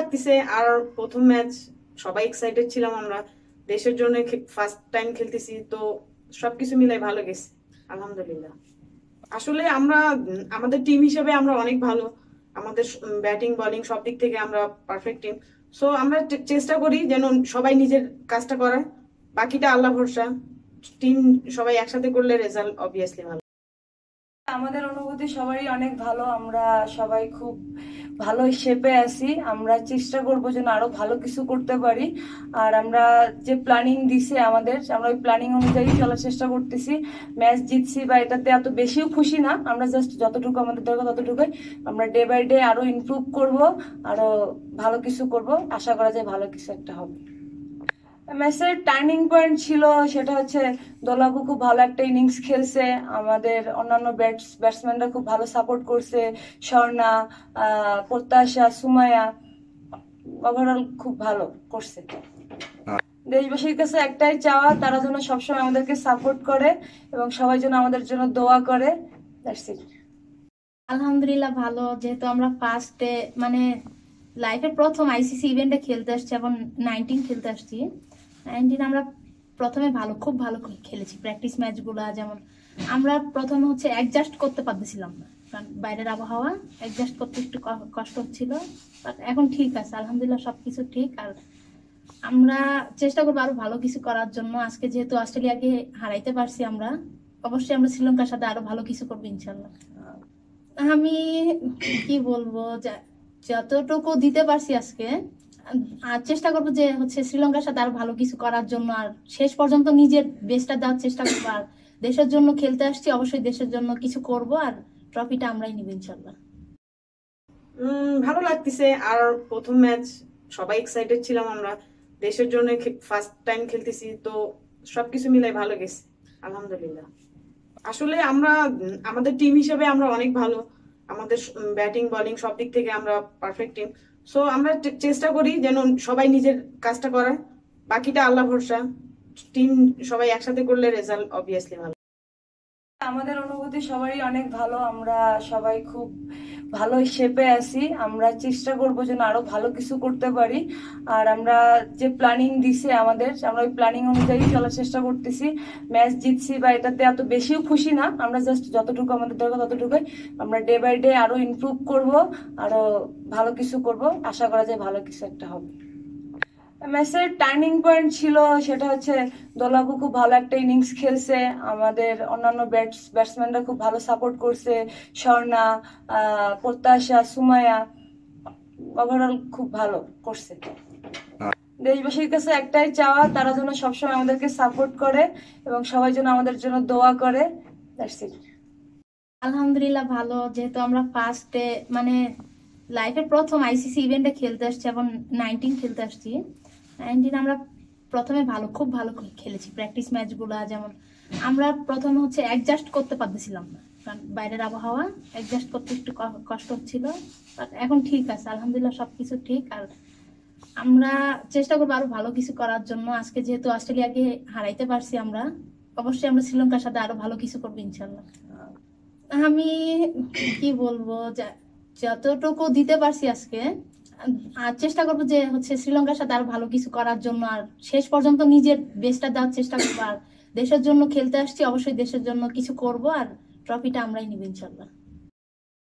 লাগতেছে আর প্রথম ম্যাচ সবাই এক্সাইটেড ছিলাম আমরা। দেশের জন্য ফার্স্ট টাইম খেলতেছি, তো সবকিছু মিলাই ভালো গেছে, আলহামদুলিল্লাহ। আসলে আমরা, আমাদের টিম হিসেবে আমরা অনেক ভালো। আমাদের ব্যাটিং বোলিং সব দিক থেকে আমরা পারফেক্ট টিম সো আমরা চেষ্টা করি যেন সবাই নিজের কাজটা করার। বাকিটা আল্লাহ ভরসা। টিম সবাই একসাথে করলে রেজাল্ট অবভিয়াসলি ভালো। আমাদের অনুভূতি সবারই অনেক ভালো। আমরা সবাই খুব ভালো শেপে আছি। আমরা চেষ্টা করব যেন আরও ভালো কিছু করতে পারি। আর আমরা যে প্ল্যানিং দিছে আমাদের, আমরা ওই প্ল্যানিং অনুযায়ী চলার চেষ্টা করতেছি। ম্যাচ জিতছি বা এটাতে এত বেশিও খুশি না। আমরা জাস্ট যতটুকু আমাদের দরকার ততটুকুই আমরা ডে বাই ডে আরও ইমপ্রুভ করব, আরও ভালো কিছু করব। আশা করা যায় ভালো কিছু একটা হবে। ম্যাচের টার্নিং পয়েন্ট ছিল সেটা হচ্ছে দোলাপু খুব ভালো একটা ইনিংস খেলছে, আমাদের অন্যান্য ব্যাটস, ব্যাটসম্যানরা খুব ভালো সাপোর্ট করছে, স্বর্ণা প্রত্যাশা সুমায়া ওভারঅল খুব ভালো করছে। দেশবাসীর কাছে একটাই চাওয়া, তারা যেন সবসময় আমাদেরকে সাপোর্ট করে এবং সবাই যেন আমাদের জন্য দোয়া করে আলহামদুলিল্লাহ ভালো, যেহেতু আমরা ফার্স্টে মানে লাইফের প্রথম আইসিসি ইভেন্টে খেলতে আসছি এবং নাইনটিন খেলতে আসছি। নাইনটিন আমরা প্রথমে ভালো, খুব ভালো খেলেছি। প্র্যাকটিস ম্যাচগুলো যেমন আমরা প্রথমে হচ্ছে অ্যাডজাস্ট করতে পারতেছিলাম না। কারণ বাইরের আবহাওয়া অ্যাডজাস্ট করতে একটু কষ্ট হচ্ছিল। বাট এখন ঠিক আছে, আলহামদুলিল্লাহ সব কিছু ঠিক। আর আমরা চেষ্টা করব আরও ভালো কিছু করার জন্য। আজকে যেহেতু অস্ট্রেলিয়াকে হারাইতে পারছি আমরা, অবশ্যই আমরা শ্রীলঙ্কার সাথে আরও ভালো কিছু করব ইনশাল্লাহ আমি কি বলব যতটুকু দিতে পারছি আজকে চেষ্টা করব যে হচ্ছে শ্রীলঙ্কার সাথে আরও ভালো কিছু করার জন্য। আর শেষ পর্যন্ত নিজের বেস্টটা দেওয়ার চেষ্টা করব। আর দেশের জন্য খেলতে আসছি, অবশ্যই দেশের জন্য কিছু করব আর ট্রফিটা আমরাই নিব ইনশাল্লাহ। ভালো লাগতেছে। আর প্রথম ম্যাচ সবাই এক্সাইটেড ছিলাম আমরা। দেশের জন্য ফার্স্ট টাইম খেলতেছি, তো সবকিছু মিলাই ভালো গেছে, আলহামদুলিল্লাহ। আসলে আমরা, আমাদের টিম হিসেবে আমরা অনেক ভালো। আমাদের ব্যাটিং বলিং সব দিক থেকে আমরা পারফেক্ট টিম সো আমরা চেষ্টা করি যেন সবাই নিজের কাজটা করার বাকিটা আল্লাহ ভরসা। টিম সবাই একসাথে করলে রেজাল্ট অবভিয়াসলি ভালো। আমাদের অনুভূতি সবারই অনেক ভালো। আমরা সবাই খুব ভালো শেপে আছি। আমরা চেষ্টা করব যেন আরও ভালো কিছু করতে পারি। আর আমরা যে প্ল্যানিং দিছে আমাদের, আমরা ওই প্ল্যানিং অনুযায়ী চলার চেষ্টা করতেছি। ম্যাচ জিতছি বা এটাতে এত বেশিও খুশি না। আমরা জাস্ট যতটুকু আমাদের দরকার ততটুকুই আমরা ডে বাই ডে আরও ইমপ্রুভ করব, আরও ভালো কিছু করব। আশা করা যায় ভালো কিছু একটা হবে। ম্যাচের টার্নিং পয়েন্ট ছিল, সেটা হচ্ছে দোলাপু খুব ভালো একটা ইনিংস খেলছে, আমাদের অন্যান্য ব্যাটস, ব্যাটসম্যানরা খুব ভালো সাপোর্ট করছে, স্বর্ণা প্রত্যাশা সুমায়া ওভারঅল খুব ভালো করছে। দেশবাসীর কাছে একটাই চাওয়া, তারা যেন সবসময় আমাদেরকে সাপোর্ট করে এবং সবাই যেন আমাদের জন্য দোয়া করে আলহামদুলিল্লাহ ভালো, যেহেতু আমরা ফার্স্টে মানে লাইফের প্রথম আইসিসি ইভেন্টে খেলতে আসছি এবং নাইনটিন খেলতে আসছি। নাইনটিন আমরা প্রথমে ভালো, খুব ভালো খেলেছি। প্র্যাকটিস ম্যাচগুলো যেমন আমরা প্রথমে হচ্ছে অ্যাডজাস্ট করতে পারতেছিলাম না। কারণ বাইরের আবহাওয়া অ্যাডজাস্ট করতে একটু কষ্ট হচ্ছিল। বাট এখন ঠিক আছে, আলহামদুলিল্লাহ সব কিছু ঠিক। আর আমরা চেষ্টা করব আরও ভালো কিছু করার জন্য। আজকে যেহেতু অস্ট্রেলিয়াকে হারাইতে পারছি আমরা, অবশ্যই আমরা শ্রীলঙ্কার সাথে আরও ভালো কিছু করব ইনশাল্লাহ। আমি কি বলব যতটুকু দিতে পারছি আজকে আর চেষ্টা করব যে হচ্ছে শ্রীলঙ্কার সাথে আর ভালো কিছু করার জন্য। আর শেষ পর্যন্ত নিজের বেস্টটা দেওয়ার চেষ্টা করব। আর দেশের জন্য খেলতে আসছি, অবশ্যই দেশের জন্য কিছু করব। আর ট্রফিটা আমরাই নিব ইনশাল্লাহ।